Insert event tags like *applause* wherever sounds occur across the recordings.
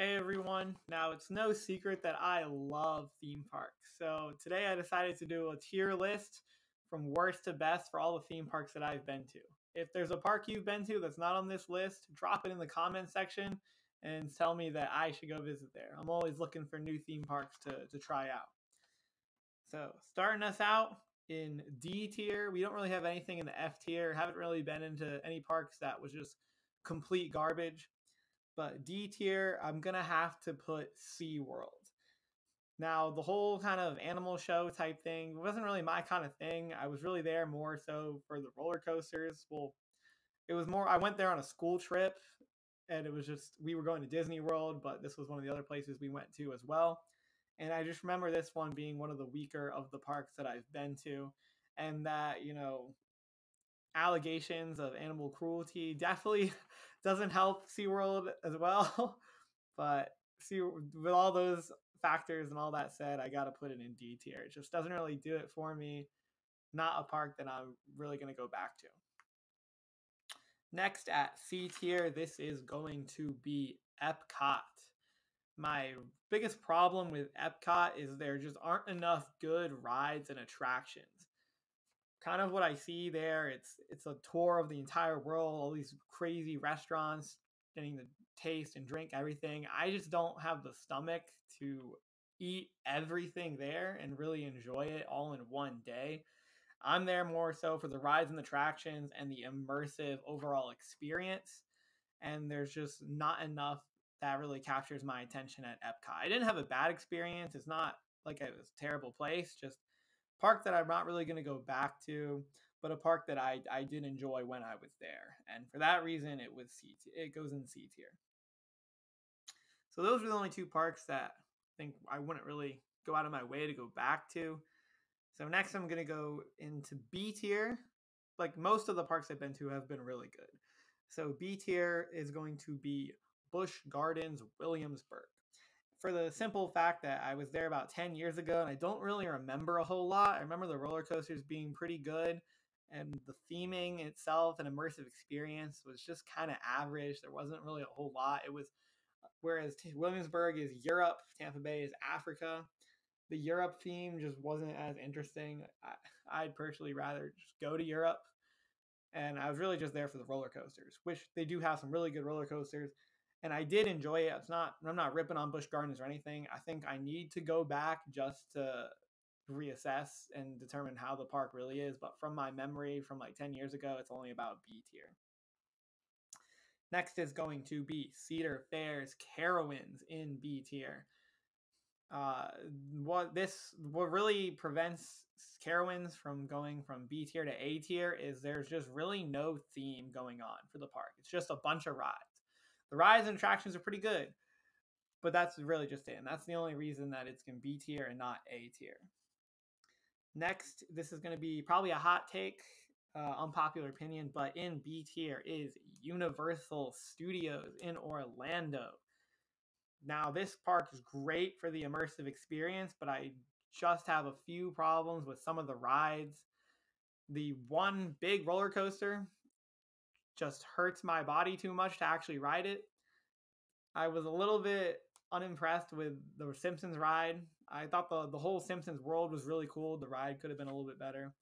Hey everyone. Now, it's no secret that I love theme parks. So, today I decided to do a tier list from worst to best for all the theme parks that I've been to. If there's a park you've been to that's not on this list, drop it in the comment section and tell me that I should go visit there. I'm always looking for new theme parks to, to try out. So, starting us out in D tier, we don't really have anything in the F tier. Haven't really been into any parks that was just complete garbage. But D tier, I'm gonna have to put SeaWorld. Now, the whole kind of animal show type thing wasn't really my kind of thing. I was really there more so for the roller coasters. Well, it was more, I went there on a school trip and it was just, we were going to Disney World, but this was one of the other places we went to as well. And I just remember this one being one of the weaker of the parks that I've been to. And that, you know, allegations of animal cruelty definitely *laughs* doesn't help SeaWorld as well. *laughs* but see with all those factors and all that said, I gotta put it in D tier. It just doesn't really do it for me. Not a park that I'm really gonna go back to. Next at C tier, this is going to be Epcot. My biggest problem with Epcot is there just aren't enough good rides and attractions kind of what I see there. It's it's a tour of the entire world, all these crazy restaurants, getting to taste and drink everything. I just don't have the stomach to eat everything there and really enjoy it all in one day. I'm there more so for the rides and the attractions and the immersive overall experience. And there's just not enough that really captures my attention at Epcot. I didn't have a bad experience. It's not like it was a terrible place, just park that I'm not really going to go back to, but a park that I, I did enjoy when I was there. And for that reason, it was C. It goes in C tier. So those were the only two parks that I think I wouldn't really go out of my way to go back to. So next, I'm going to go into B tier. Like most of the parks I've been to have been really good. So B tier is going to be Busch Gardens Williamsburg for the simple fact that I was there about 10 years ago and I don't really remember a whole lot. I remember the roller coasters being pretty good and the theming itself and immersive experience was just kind of average. There wasn't really a whole lot. It was whereas Williamsburg is Europe, Tampa Bay is Africa. The Europe theme just wasn't as interesting. I, I'd personally rather just go to Europe. And I was really just there for the roller coasters, which they do have some really good roller coasters and I did enjoy it. It's not I'm not ripping on Busch Gardens or anything. I think I need to go back just to reassess and determine how the park really is. But from my memory from like 10 years ago, it's only about B tier. Next is going to be Cedar Fair's Carowinds in B tier. Uh, what this what really prevents Carowinds from going from B tier to A tier is there's just really no theme going on for the park. It's just a bunch of rides. The rides and attractions are pretty good, but that's really just it. And that's the only reason that it's going to be tier and not A tier. Next, this is going to be probably a hot take, uh, unpopular opinion, but in B tier is Universal Studios in Orlando. Now, this park is great for the immersive experience, but I just have a few problems with some of the rides. The one big roller coaster just hurts my body too much to actually ride it. I was a little bit unimpressed with the Simpsons ride. I thought the, the whole Simpsons world was really cool. The ride could have been a little bit better.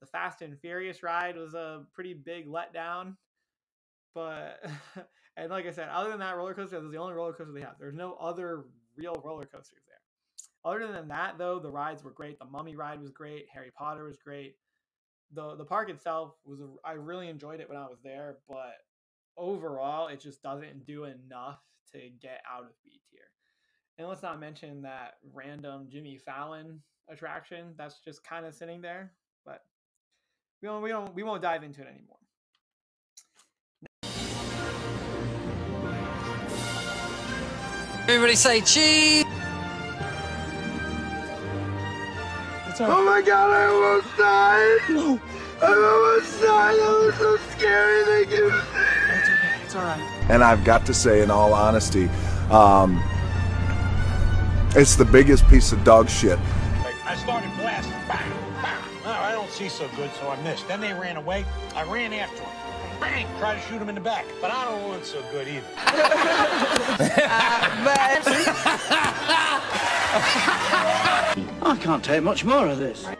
The Fast and Furious ride was a pretty big letdown. But, *laughs* and like I said, other than that roller coaster, was the only roller coaster they have. There's no other real roller coasters there. Other than that, though, the rides were great. The Mummy ride was great. Harry Potter was great the the park itself was I really enjoyed it when I was there, but overall it just doesn't do enough to get out of B tier. And let's not mention that random Jimmy Fallon attraction that's just kind of sitting there, but we don't we don't we won't dive into it anymore. Everybody say cheese. Oh my god, I almost died! No! I almost died! That was so scary, thank you! It's okay, it's alright. And I've got to say, in all honesty, um, it's the biggest piece of dog shit. I started blasting. Bang, bang. I don't see so good, so I missed. Then they ran away. I ran after them. Bang! Try to shoot him in the back, but I don't look so good either. *laughs* uh, but. *laughs* *laughs* can't take much more of this. Woo!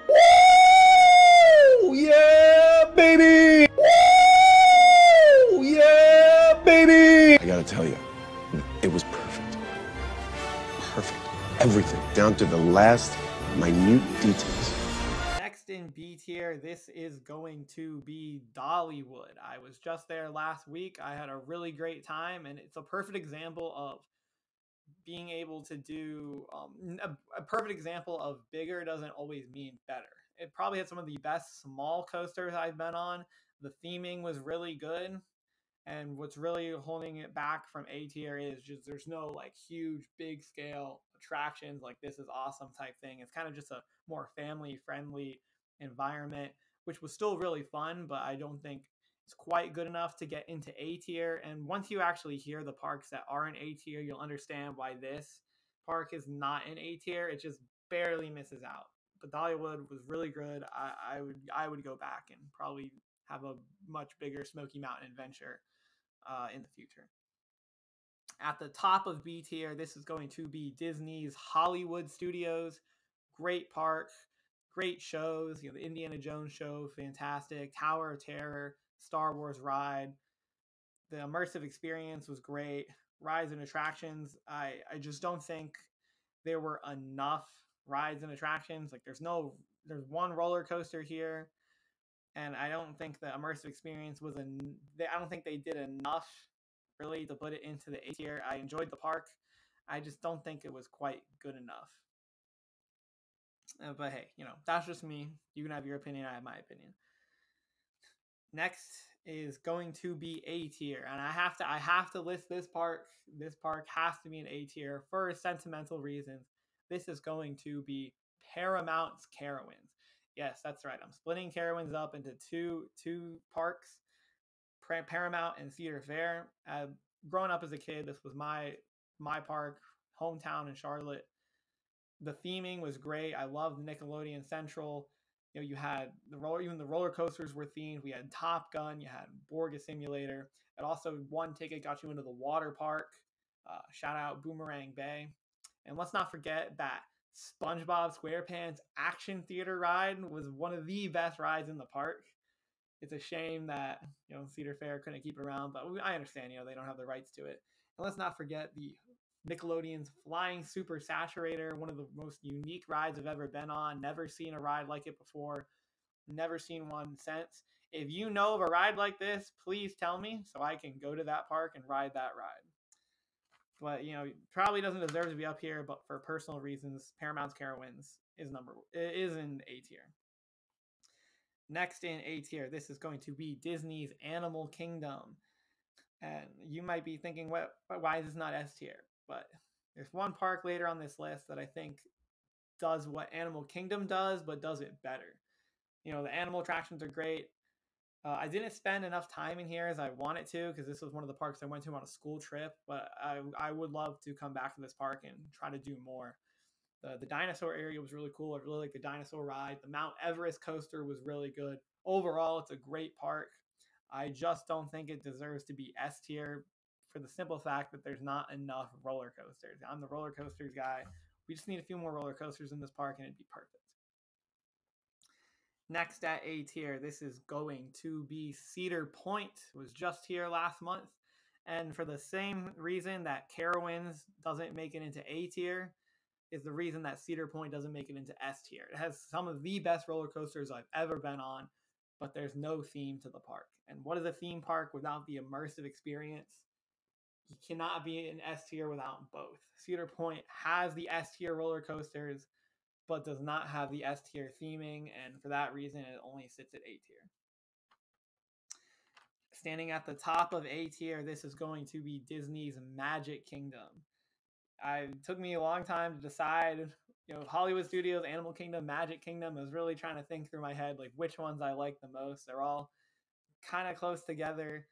Yeah, baby! Woo! Yeah, baby! I gotta tell you, it was perfect. Perfect. Everything, down to the last minute details. Next in B tier, this is going to be Dollywood. I was just there last week. I had a really great time, and it's a perfect example of being able to do um, a, a perfect example of bigger doesn't always mean better. It probably had some of the best small coasters I've been on. The theming was really good. And what's really holding it back from A tier is just there's no like huge, big scale attractions like this is awesome type thing. It's kind of just a more family friendly environment, which was still really fun, but I don't think it's quite good enough to get into A tier. And once you actually hear the parks that are in A tier, you'll understand why this park is not in A tier. It just barely misses out. But Dollywood was really good. I, I would I would go back and probably have a much bigger Smoky Mountain adventure uh, in the future. At the top of B tier, this is going to be Disney's Hollywood Studios. Great park, great shows. You know, the Indiana Jones show, fantastic. Tower of Terror, Star Wars ride. The immersive experience was great. Rides and attractions, I, I just don't think there were enough rides and attractions. Like there's no there's one roller coaster here and I don't think the immersive experience was an. I don't think they did enough really to put it into the A tier. I enjoyed the park. I just don't think it was quite good enough. Uh, but hey, you know that's just me. You can have your opinion. I have my opinion. Next is going to be A tier, and I have to I have to list this park. This park has to be an A tier for sentimental reasons. This is going to be Paramount's Carowinds. Yes, that's right. I'm splitting Carowinds up into two two parks, Paramount and Cedar Fair. Uh, growing up as a kid, this was my my park, hometown in Charlotte. The theming was great. I loved Nickelodeon Central. You know, you had the roller, even the roller coasters were themed. We had Top Gun. You had Borg Assimilator. And also, one ticket got you into the water park. Uh, shout out Boomerang Bay. And let's not forget that SpongeBob SquarePants Action Theater ride was one of the best rides in the park. It's a shame that you know Cedar Fair couldn't keep it around, but I understand you know they don't have the rights to it. And let's not forget the Nickelodeon's Flying Super Saturator, one of the most unique rides I've ever been on. Never seen a ride like it before. Never seen one since. If you know of a ride like this, please tell me so I can go to that park and ride that ride but you know probably doesn't deserve to be up here. But for personal reasons, Paramount's Carowinds is number is in A tier. Next in A tier, this is going to be Disney's Animal Kingdom, and you might be thinking, what? Why is this not S tier? But there's one park later on this list that I think does what Animal Kingdom does, but does it better. You know, the animal attractions are great. Uh, I didn't spend enough time in here as I wanted to because this was one of the parks I went to on a school trip. But I, I would love to come back to this park and try to do more. The, the dinosaur area was really cool. I really like the dinosaur ride. The Mount Everest coaster was really good. Overall, it's a great park. I just don't think it deserves to be S tier for the simple fact that there's not enough roller coasters. I'm the roller coasters guy. We just need a few more roller coasters in this park and it'd be perfect. Next at A tier, this is going to be Cedar Point. It was just here last month. And for the same reason that Carowinds doesn't make it into A tier, is the reason that Cedar Point doesn't make it into S tier. It has some of the best roller coasters I've ever been on, but there's no theme to the park. And what is a theme park without the immersive experience? You cannot be an S tier without both. Cedar Point has the S tier roller coasters, but does not have the S tier theming, and for that reason, it only sits at A tier. Standing at the top of A tier, this is going to be Disney's Magic Kingdom. I took me a long time to decide, you know, Hollywood Studios, Animal Kingdom, Magic Kingdom. I was really trying to think through my head like which ones I like the most. They're all kind of close together.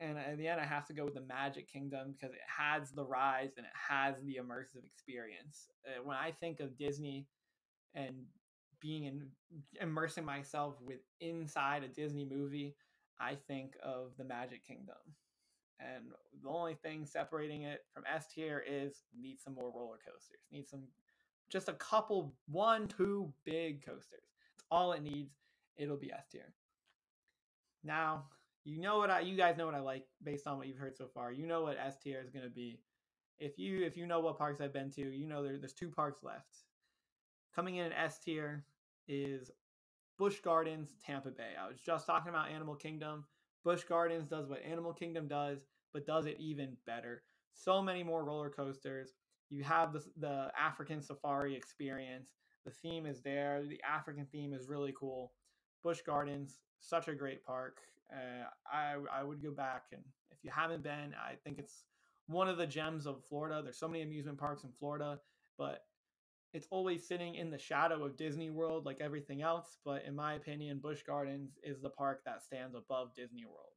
And in the end, I have to go with the Magic Kingdom because it has the rides and it has the immersive experience. Uh, when I think of Disney, and being in immersing myself with inside a Disney movie, I think of the Magic Kingdom. And the only thing separating it from S tier is need some more roller coasters, need some just a couple, one, two big coasters. That's all it needs. It'll be S tier. Now, you know what I you guys know what I like based on what you've heard so far. You know what S tier is gonna be. If you if you know what parks I've been to, you know there, there's two parks left. Coming in at S tier is Busch Gardens, Tampa Bay. I was just talking about Animal Kingdom. Busch Gardens does what Animal Kingdom does, but does it even better. So many more roller coasters. You have the, the African safari experience. The theme is there. The African theme is really cool. Busch Gardens, such a great park. Uh, I I would go back, and if you haven't been, I think it's one of the gems of Florida. There's so many amusement parks in Florida, but it's always sitting in the shadow of Disney World, like everything else. But in my opinion, Busch Gardens is the park that stands above Disney World.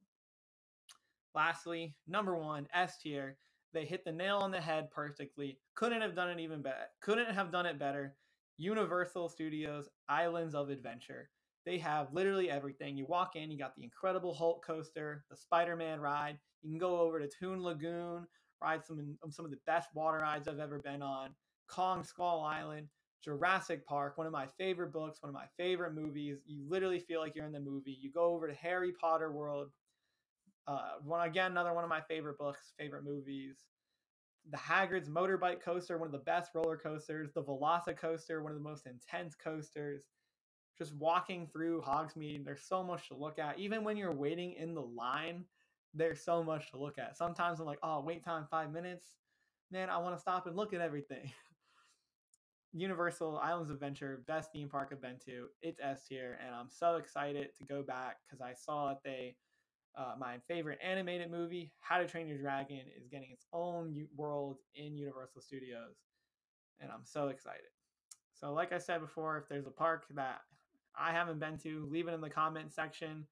Lastly, number one, S tier. They hit the nail on the head perfectly. Couldn't have done it even better. Couldn't have done it better. Universal Studios Islands of Adventure. They have literally everything. You walk in, you got the Incredible Hulk coaster, the Spider-Man ride. You can go over to Toon Lagoon, ride some some of the best water rides I've ever been on. Kong Skull Island, Jurassic Park, one of my favorite books, one of my favorite movies. You literally feel like you're in the movie. You go over to Harry Potter World. Uh, one again, another one of my favorite books, favorite movies. The Hagrid's motorbike coaster, one of the best roller coasters. The Velocicoaster, one of the most intense coasters just walking through Hogsmeade, there's so much to look at. Even when you're waiting in the line, there's so much to look at. Sometimes I'm like, oh, wait time five minutes. Man, I want to stop and look at everything. *laughs* Universal Islands Adventure, best theme park I've been to. It's S tier, and I'm so excited to go back because I saw that they, uh, my favorite animated movie, How to Train Your Dragon, is getting its own world in Universal Studios, and I'm so excited. So, like I said before, if there's a park that I haven't been to, leave it in the comment section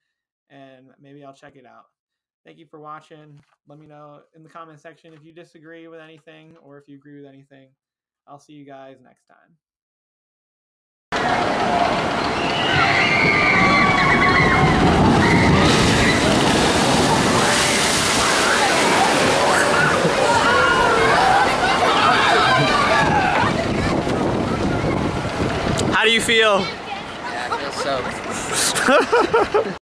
and maybe I'll check it out. Thank you for watching. Let me know in the comment section if you disagree with anything or if you agree with anything. I'll see you guys next time. How do you feel? So. *laughs*